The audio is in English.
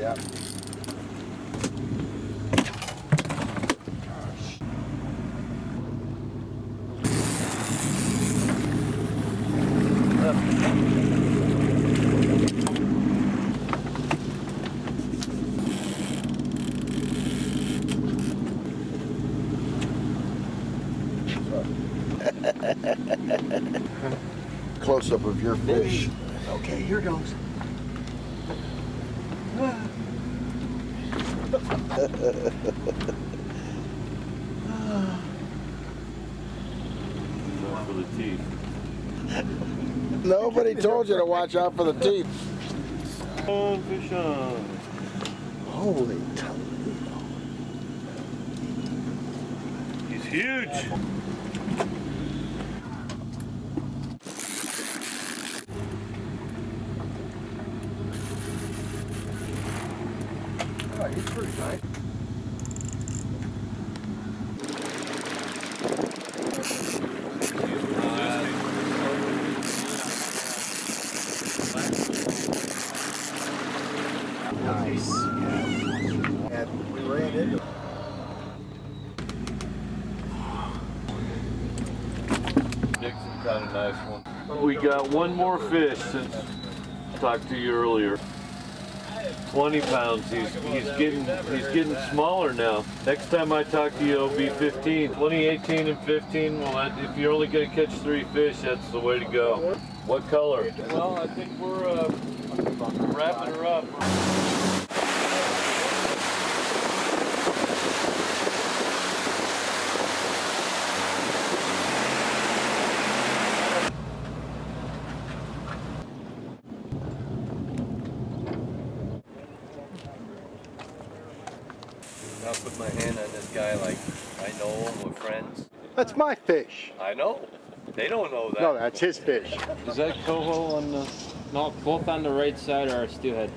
Yeah. Close up of your fish. Okay, here goes. For the teeth. Nobody told you to watch out for the teeth. Oh, fish on. Holy Toledo. He's huge. Oh, he's pretty nice. We ran into Dickson kind of nice one. We got one more fish since I talked to you earlier. 20 pounds. He's he's getting he's getting smaller now. Next time I talk to you, it'll be 15. 20, 18, and 15. Well, that, if you're only gonna catch three fish, that's the way to go. What color? Well, I think we're uh, wrapping her up. I'll put my hand on this guy like I know him, we're friends. That's my fish. I know. They don't know that. No, that's his fish. Is that coho on the? No, both on the right side are steelhead.